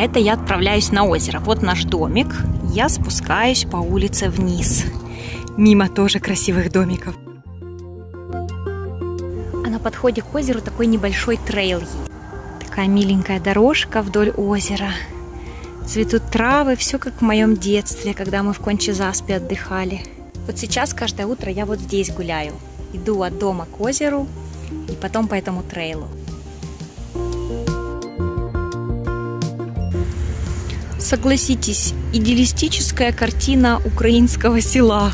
Это я отправляюсь на озеро. Вот наш домик. Я спускаюсь по улице вниз. Мимо тоже красивых домиков. А на подходе к озеру такой небольшой трейл Такая миленькая дорожка вдоль озера. Цветут травы, все как в моем детстве, когда мы в Кончезаспе отдыхали. Вот сейчас каждое утро я вот здесь гуляю. Иду от дома к озеру и потом по этому трейлу. Согласитесь, идеалистическая картина украинского села.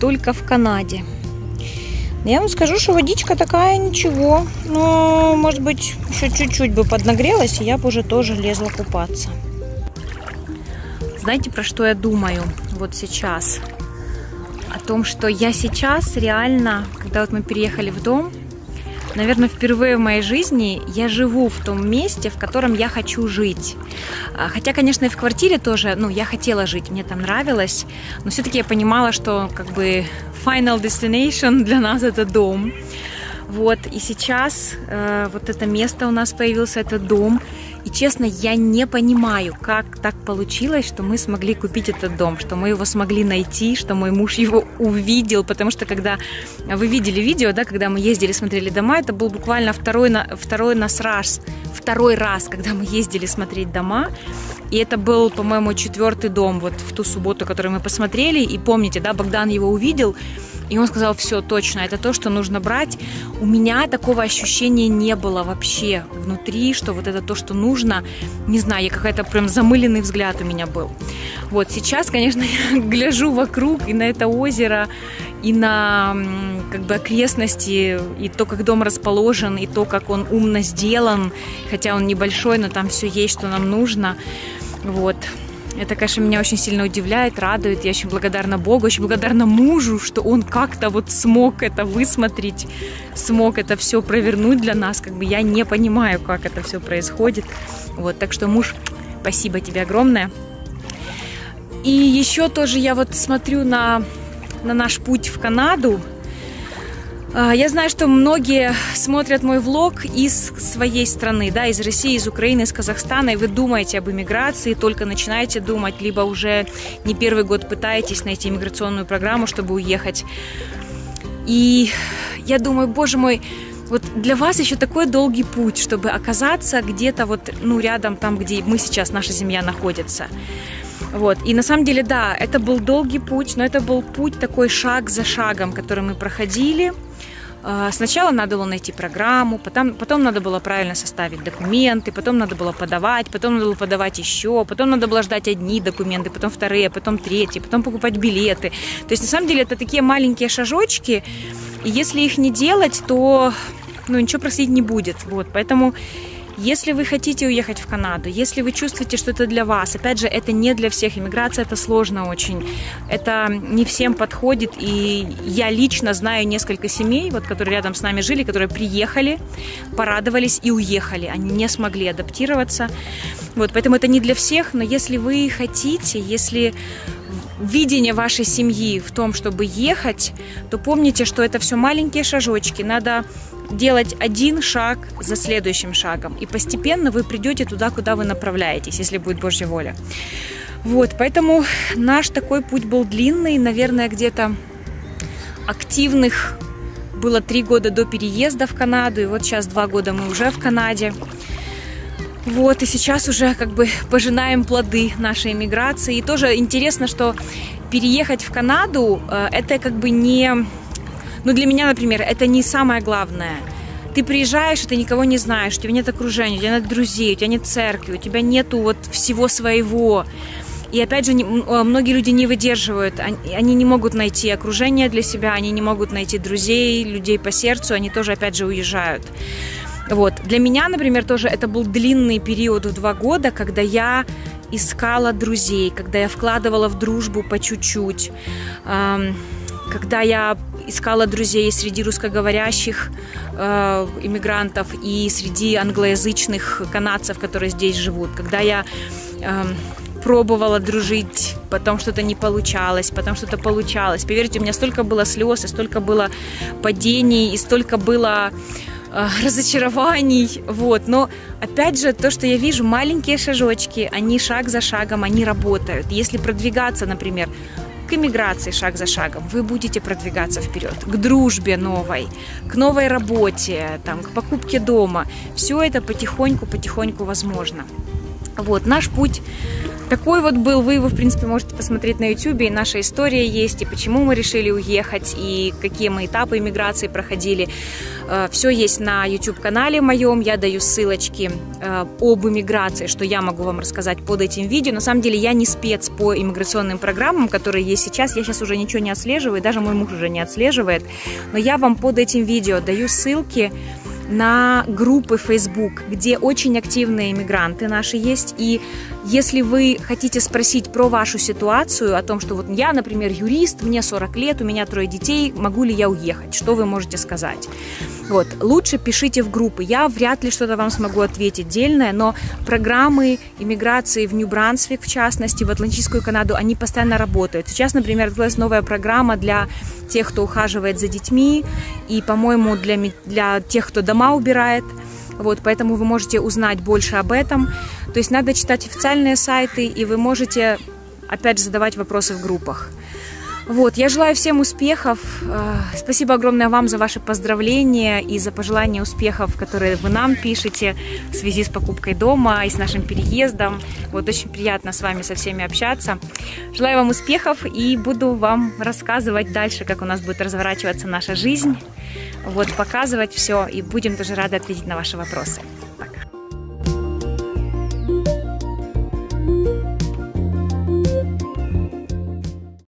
Только в Канаде. Я вам скажу, что водичка такая ничего. Но, может быть, еще чуть-чуть бы поднагрелась, и я бы уже тоже лезла купаться. Знаете, про что я думаю вот сейчас? О том, что я сейчас реально, когда вот мы переехали в дом, наверное, впервые в моей жизни я живу в том месте, в котором я хочу жить. А, хотя, конечно, и в квартире тоже, ну, я хотела жить, мне там нравилось, но все-таки я понимала, что как бы final destination для нас это дом. Вот, и сейчас э, вот это место у нас появился, этот дом. И честно, я не понимаю, как так получилось, что мы смогли купить этот дом, что мы его смогли найти, что мой муж его увидел, потому что когда вы видели видео, да, когда мы ездили, смотрели дома, это был буквально второй, второй нас раз, второй раз, когда мы ездили смотреть дома, и это был, по-моему, четвертый дом вот в ту субботу, который мы посмотрели, и помните, да, Богдан его увидел, и он сказал, все, точно, это то, что нужно брать. У меня такого ощущения не было вообще внутри, что вот это то, что нужно. Не знаю, я какая-то прям замыленный взгляд у меня был. Вот сейчас, конечно, я гляжу вокруг и на это озеро, и на как бы окрестности, и то, как дом расположен, и то, как он умно сделан, хотя он небольшой, но там все есть, что нам нужно. Вот. Это, конечно, меня очень сильно удивляет, радует. Я очень благодарна Богу, очень благодарна мужу, что он как-то вот смог это высмотреть, смог это все провернуть для нас. Как бы я не понимаю, как это все происходит. Вот, так что, муж, спасибо тебе огромное. И еще тоже я вот смотрю на, на наш путь в Канаду. А, я знаю, что многие смотрят мой влог из своей страны, да, из России, из Украины, из Казахстана, и вы думаете об иммиграции, только начинаете думать, либо уже не первый год пытаетесь найти иммиграционную программу, чтобы уехать. И я думаю, боже мой, вот для вас еще такой долгий путь, чтобы оказаться где-то вот, ну, рядом там, где мы сейчас, наша семья находится. Вот. И на самом деле, да, это был долгий путь, но это был путь такой шаг за шагом, который мы проходили – сначала надо было найти программу, потом, потом надо было правильно составить документы, потом надо было подавать, потом надо было подавать еще, потом надо было ждать одни документы, потом вторые, потом третьи, потом покупать билеты. То есть на самом деле это такие маленькие шажочки, и если их не делать, то ну, ничего происходить не будет. Вот, поэтому если вы хотите уехать в Канаду, если вы чувствуете, что это для вас, опять же, это не для всех, иммиграция это сложно очень, это не всем подходит, и я лично знаю несколько семей, вот, которые рядом с нами жили, которые приехали, порадовались и уехали, они не смогли адаптироваться, вот, поэтому это не для всех, но если вы хотите, если видение вашей семьи в том, чтобы ехать, то помните, что это все маленькие шажочки. Надо делать один шаг за следующим шагом. И постепенно вы придете туда, куда вы направляетесь, если будет Божья воля. Вот, поэтому наш такой путь был длинный, наверное, где-то активных было три года до переезда в Канаду, и вот сейчас два года мы уже в Канаде. Вот, и сейчас уже как бы пожинаем плоды нашей иммиграции. И тоже интересно, что переехать в Канаду, э, это как бы не но для меня, например, это не самое главное. Ты приезжаешь, и ты никого не знаешь, у тебя нет окружения, у тебя нет друзей, у тебя нет церкви, у тебя нету вот всего своего. И опять же, многие люди не выдерживают, они не могут найти окружение для себя, они не могут найти друзей, людей по сердцу, они тоже опять же уезжают. Вот. Для меня, например, тоже это был длинный период в два года, когда я искала друзей, когда я вкладывала в дружбу по чуть-чуть, когда я искала друзей среди русскоговорящих э, иммигрантов и среди англоязычных канадцев, которые здесь живут. Когда я э, пробовала дружить, потом что-то не получалось, потом что-то получалось. Поверьте, у меня столько было слез, и столько было падений, и столько было разочарований, вот. Но, опять же, то, что я вижу, маленькие шажочки, они шаг за шагом, они работают. Если продвигаться, например, к иммиграции шаг за шагом, вы будете продвигаться вперед, к дружбе новой, к новой работе, там, к покупке дома. Все это потихоньку-потихоньку возможно. Вот, наш путь такой вот был. Вы его, в принципе, можете посмотреть на YouTube. И наша история есть, и почему мы решили уехать, и какие мы этапы иммиграции проходили. Э, Все есть на YouTube-канале моем. Я даю ссылочки э, об иммиграции, что я могу вам рассказать под этим видео. На самом деле я не спец по иммиграционным программам, которые есть сейчас. Я сейчас уже ничего не отслеживаю, даже мой муж уже не отслеживает. Но я вам под этим видео даю ссылки на группы Facebook, где очень активные иммигранты наши есть. И если вы хотите спросить про вашу ситуацию, о том, что вот я, например, юрист, мне 40 лет, у меня трое детей, могу ли я уехать? Что вы можете сказать? Вот, лучше пишите в группы. Я вряд ли что-то вам смогу ответить дельное, но программы иммиграции в Нью-Брансвик, в частности, в Атлантическую Канаду, они постоянно работают. Сейчас, например, открылась новая программа для тех, кто ухаживает за детьми, и, по-моему, для, для тех, кто дома убирает. Вот, поэтому вы можете узнать больше об этом. То есть надо читать официальные сайты, и вы можете, опять же, задавать вопросы в группах. Вот, я желаю всем успехов. Э, спасибо огромное вам за ваши поздравления и за пожелания успехов, которые вы нам пишете в связи с покупкой дома и с нашим переездом. Вот очень приятно с вами со всеми общаться. Желаю вам успехов и буду вам рассказывать дальше, как у нас будет разворачиваться наша жизнь. Вот, показывать все и будем тоже рады ответить на ваши вопросы.